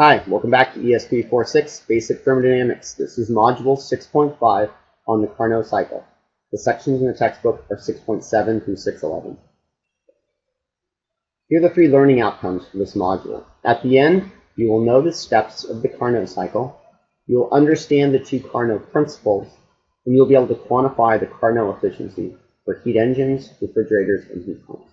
Hi, welcome back to ES346 Basic Thermodynamics. This is Module 6.5 on the Carnot cycle. The sections in the textbook are 6.7 through 6.11. Here are the three learning outcomes for this module. At the end, you will know the steps of the Carnot cycle, you will understand the two Carnot principles, and you'll be able to quantify the Carnot efficiency for heat engines, refrigerators, and heat pumps.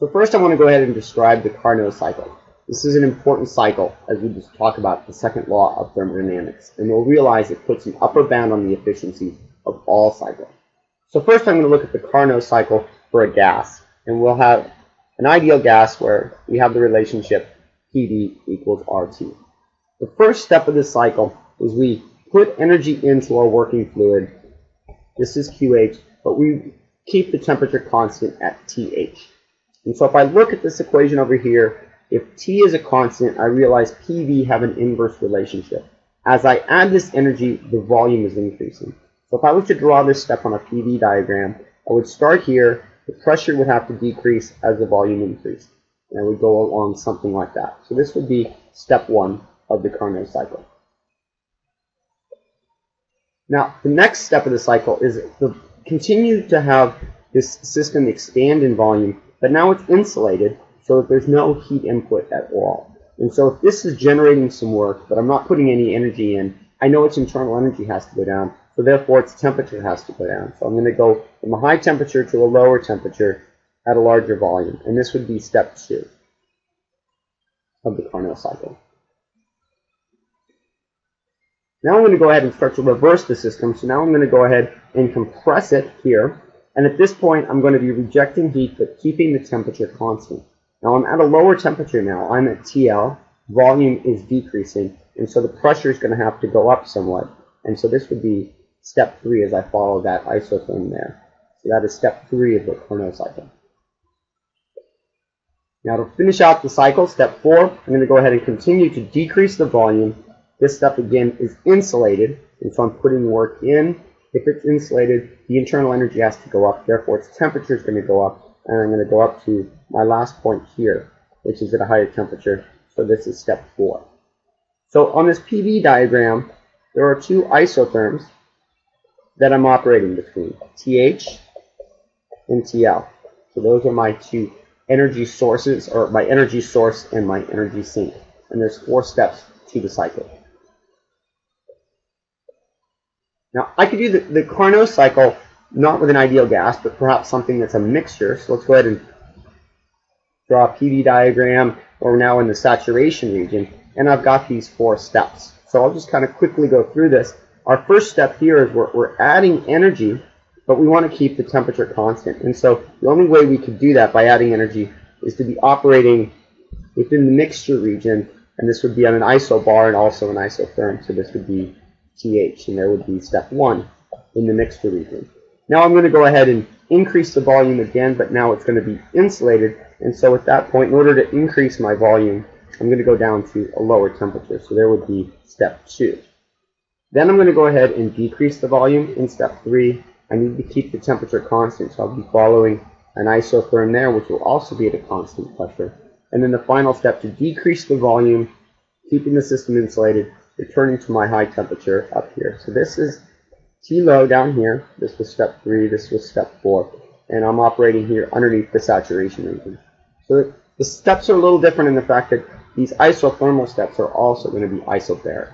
So first I want to go ahead and describe the Carnot cycle. This is an important cycle as we just talk about the second law of thermodynamics, and we'll realize it puts an upper bound on the efficiency of all cycles. So first I'm going to look at the Carnot cycle for a gas, and we'll have an ideal gas where we have the relationship PV equals RT. The first step of this cycle is we put energy into our working fluid. This is QH, but we keep the temperature constant at TH. And so if I look at this equation over here, if T is a constant, I realize PV have an inverse relationship. As I add this energy, the volume is increasing. So if I was to draw this step on a PV diagram, I would start here, the pressure would have to decrease as the volume increased. And I would go along something like that. So this would be step one of the Carnot cycle. Now, the next step of the cycle is to continue to have this system expand in volume, but now it's insulated so that there's no heat input at all. And so if this is generating some work, but I'm not putting any energy in, I know its internal energy has to go down, so therefore its temperature has to go down. So I'm going to go from a high temperature to a lower temperature at a larger volume. And this would be step two of the Carnot cycle. Now I'm going to go ahead and start to reverse the system. So now I'm going to go ahead and compress it here. And at this point, I'm going to be rejecting heat, but keeping the temperature constant. Now I'm at a lower temperature now. I'm at TL. Volume is decreasing. And so the pressure is going to have to go up somewhat. And so this would be step three as I follow that isotherm there. So that is step three of the Carnot cycle. Now to finish out the cycle, step four, I'm going to go ahead and continue to decrease the volume. This step again is insulated, and so I'm putting work in. If it's insulated, the internal energy has to go up, therefore its temperature is going to go up, and I'm going to go up to my last point here, which is at a higher temperature. So this is step four. So on this PV diagram, there are two isotherms that I'm operating between, TH and TL. So those are my two energy sources, or my energy source and my energy sink. And there's four steps to the cycle. Now, I could do the, the Carnot cycle not with an ideal gas, but perhaps something that's a mixture. So let's go ahead and draw a PV diagram. We're now in the saturation region, and I've got these four steps. So I'll just kind of quickly go through this. Our first step here is we're, we're adding energy, but we want to keep the temperature constant. And so the only way we could do that by adding energy is to be operating within the mixture region, and this would be on an isobar and also an isotherm. So this would be TH, and there would be step one in the mixture region. Now I'm going to go ahead and increase the volume again, but now it's going to be insulated. And so at that point, in order to increase my volume, I'm going to go down to a lower temperature. So there would be step two. Then I'm going to go ahead and decrease the volume in step three. I need to keep the temperature constant, so I'll be following an isotherm there, which will also be at a constant pressure. And then the final step to decrease the volume, keeping the system insulated, returning to my high temperature up here. So this is T low down here. This was step three. This was step four. And I'm operating here underneath the saturation region. So the steps are a little different in the fact that these isothermal steps are also going to be isobaric.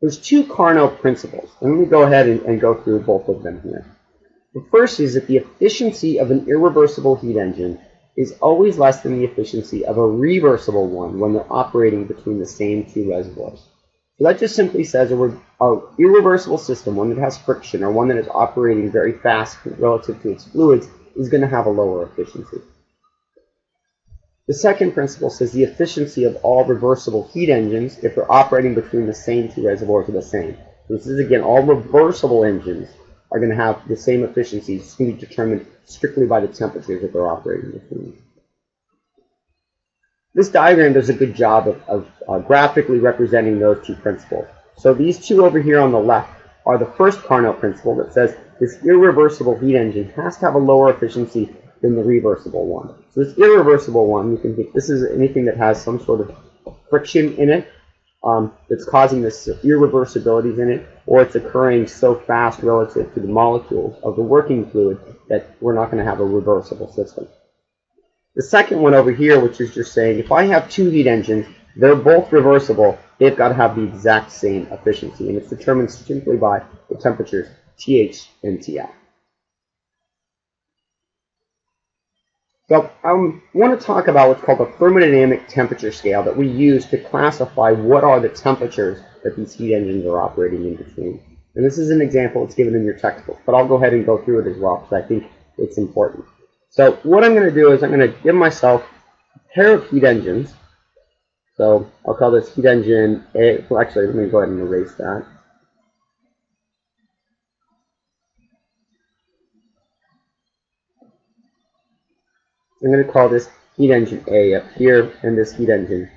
There's two Carnot principles. Let me go ahead and, and go through both of them here. The first is that the efficiency of an irreversible heat engine is always less than the efficiency of a reversible one when they're operating between the same two reservoirs. So that just simply says a, a, irreversible system, one that has friction or one that is operating very fast relative to its fluids, is going to have a lower efficiency. The second principle says the efficiency of all reversible heat engines, if they're operating between the same two reservoirs, are the same. This is, again, all reversible engines are going to have the same efficiency. It's going to be determined strictly by the temperatures that they're operating between. This diagram does a good job of, of uh, graphically representing those two principles. So these two over here on the left are the first Carnot principle that says this irreversible heat engine has to have a lower efficiency than the reversible one. So this irreversible one, you can think this is anything that has some sort of friction in it um, that's causing this irreversibilities in it, or it's occurring so fast relative to the molecules of the working fluid that we're not going to have a reversible system. The second one over here, which is just saying if I have two heat engines, they're both reversible, they've got to have the exact same efficiency, and it's determined simply by the temperatures TH and TL. So um, I want to talk about what's called a thermodynamic temperature scale that we use to classify what are the temperatures that these heat engines are operating in between. And this is an example that's given in your textbook, but I'll go ahead and go through it as well because I think it's important. So what I'm going to do is I'm going to give myself a pair of heat engines. So I'll call this heat engine A. Well, actually, let me go ahead and erase that. I'm going to call this heat engine A up here and this heat engine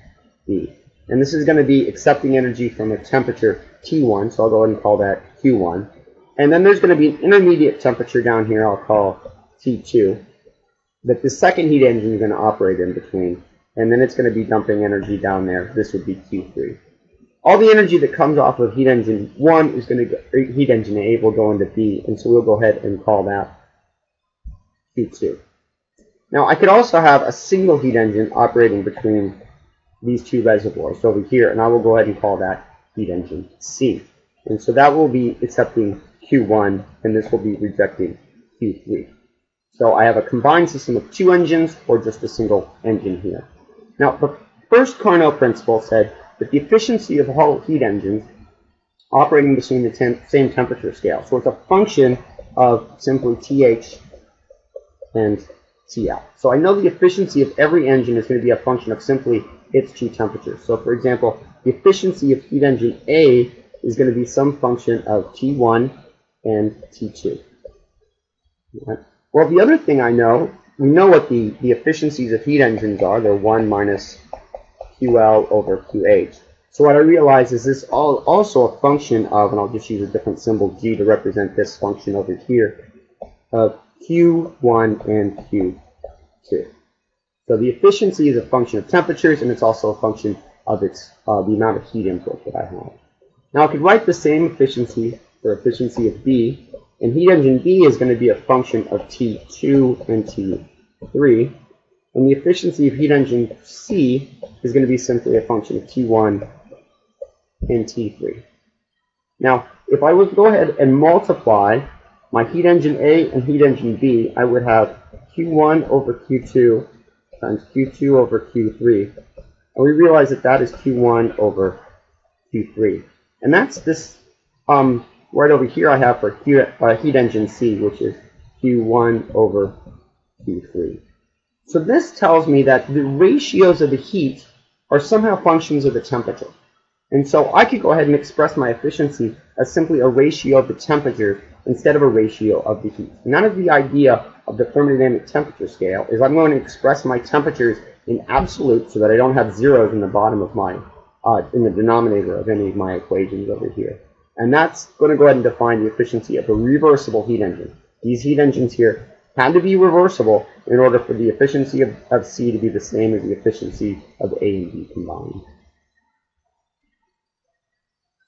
B. And this is going to be accepting energy from a temperature T1, so I'll go ahead and call that Q1. And then there's going to be an intermediate temperature down here I'll call T2 that the second heat engine is going to operate in between. And then it's going to be dumping energy down there. This would be Q3. All the energy that comes off of heat engine 1 is going to go, er, heat engine A will go into B. And so we'll go ahead and call that Q2. Now I could also have a single heat engine operating between these two reservoirs over here, and I will go ahead and call that heat engine C. And so that will be accepting Q1, and this will be rejecting Q3. So I have a combined system of two engines or just a single engine here. Now the first Carnot principle said that the efficiency of all heat engines operating between the tem same temperature scale. So it's a function of simply TH and TL. So I know the efficiency of every engine is going to be a function of simply its two temperatures. So for example, the efficiency of heat engine A is going to be some function of T1 and T2. Right. Well, the other thing I know, we know what the, the efficiencies of heat engines are. They're 1 minus QL over QH. So what I realize is this all also a function of, and I'll just use a different symbol G to represent this function over here, of Q1 and Q2. So the efficiency is a function of temperatures, and it's also a function of its uh, the amount of heat input that I have. Now I could write the same efficiency for efficiency of B, and heat engine B is going to be a function of T2 and T3, and the efficiency of heat engine C is going to be simply a function of T1 and T3. Now, if I was to go ahead and multiply my heat engine A and heat engine B, I would have Q1 over Q2 times Q2 over Q3. And we realize that that is Q1 over Q3. And that's this, um, right over here I have for Q, uh, heat engine C, which is Q1 over Q3. So this tells me that the ratios of the heat are somehow functions of the temperature. And so I could go ahead and express my efficiency as simply a ratio of the temperatures instead of a ratio of the heat. And that is the idea of the thermodynamic temperature scale, is I'm going to express my temperatures in absolute so that I don't have zeros in the bottom of my, uh, in the denominator of any of my equations over here. And that's going to go ahead and define the efficiency of a reversible heat engine. These heat engines here had to be reversible in order for the efficiency of, of C to be the same as the efficiency of A and B combined.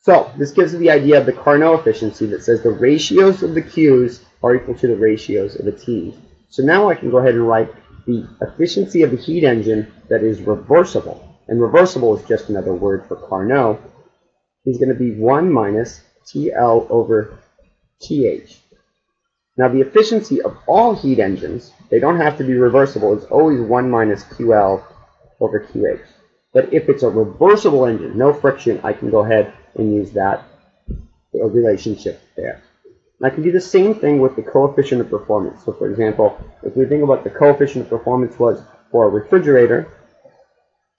So this gives the idea of the Carnot efficiency that says the ratios of the Q's are equal to the ratios of the T's. So now I can go ahead and write the efficiency of the heat engine that is reversible. And reversible is just another word for Carnot. Is going to be 1 minus TL over TH. Now the efficiency of all heat engines, they don't have to be reversible, is always 1 minus QL over QH. But if it's a reversible engine, no friction, I can go ahead and use that relationship there. And I can do the same thing with the coefficient of performance. So for example, if we think about the coefficient of performance was for a refrigerator,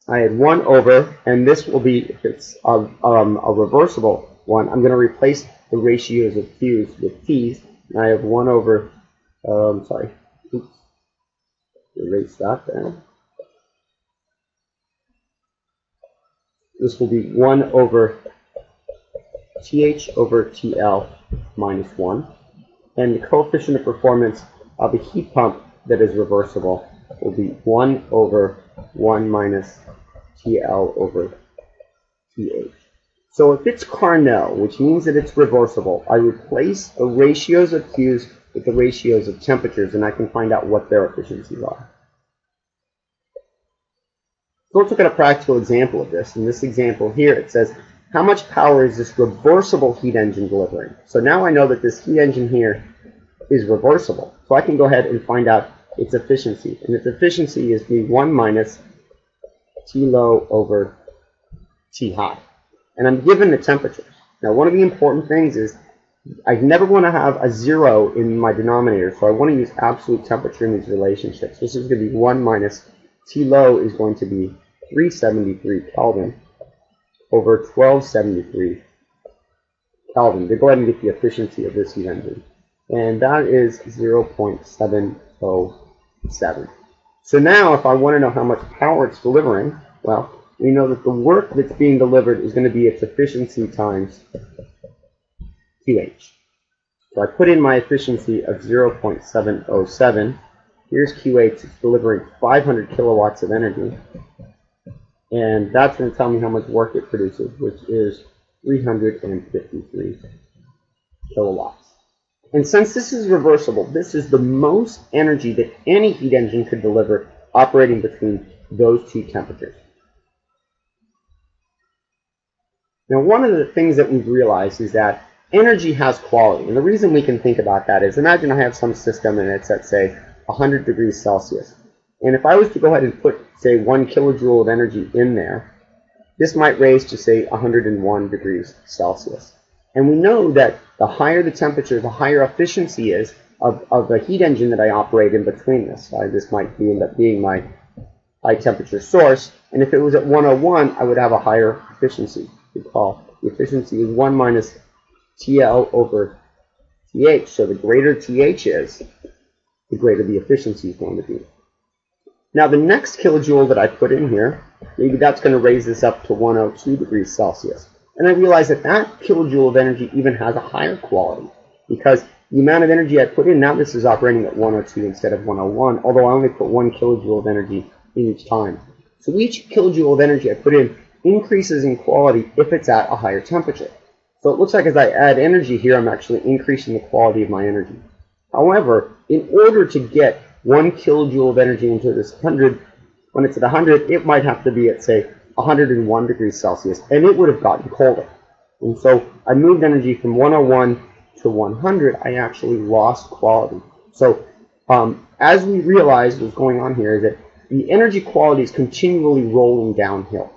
I had 1 over, and this will be, if it's a, um, a reversible one, I'm going to replace the ratios of Q's with T's, and I have 1 over, um, sorry, oops, erase that there. This will be 1 over th over tl minus 1, and the coefficient of performance of a heat pump that is reversible will be 1 over 1 minus TL over TH. So if it's Carnot, which means that it's reversible, I replace the ratios of Q's with the ratios of temperatures, and I can find out what their efficiencies are. So let's look at a practical example of this. In this example here, it says, how much power is this reversible heat engine delivering? So now I know that this heat engine here is reversible. So I can go ahead and find out its efficiency. And its efficiency is V1 minus T low over T high and I'm given the temperature. Now, one of the important things is I never want to have a zero in my denominator, so I want to use absolute temperature in these relationships. This is going to be 1 minus T low is going to be 373 Kelvin over 1273 Kelvin to go ahead and get the efficiency of this heat engine. And that is 0.707. So now if I want to know how much power it's delivering, well, we know that the work that's being delivered is going to be its efficiency times QH. So I put in my efficiency of 0.707. Here's QH, it's delivering 500 kilowatts of energy. And that's going to tell me how much work it produces, which is 353 kilowatts. And since this is reversible, this is the most energy that any heat engine could deliver operating between those two temperatures. Now, one of the things that we've realized is that energy has quality. And the reason we can think about that is imagine I have some system and it's at, say, 100 degrees Celsius. And if I was to go ahead and put, say, one kilojoule of energy in there, this might raise to, say, 101 degrees Celsius. And we know that the higher the temperature, the higher efficiency is of, of the heat engine that I operate in between this. This might be, end up being my high temperature source. And if it was at 101, I would have a higher efficiency recall, the efficiency is 1 minus TL over TH. So the greater TH is, the greater the efficiency is going to be. Now the next kilojoule that I put in here, maybe that's going to raise this up to 102 degrees Celsius. And I realize that that kilojoule of energy even has a higher quality because the amount of energy I put in, now this is operating at 102 instead of 101, although I only put one kilojoule of energy in each time. So each kilojoule of energy I put in increases in quality if it's at a higher temperature. So it looks like as I add energy here, I'm actually increasing the quality of my energy. However, in order to get one kilojoule of energy into this 100, when it's at 100, it might have to be at, say, 101 degrees Celsius, and it would have gotten colder. And so I moved energy from 101 to 100, I actually lost quality. So um, as we realized what's going on here is that the energy quality is continually rolling downhill.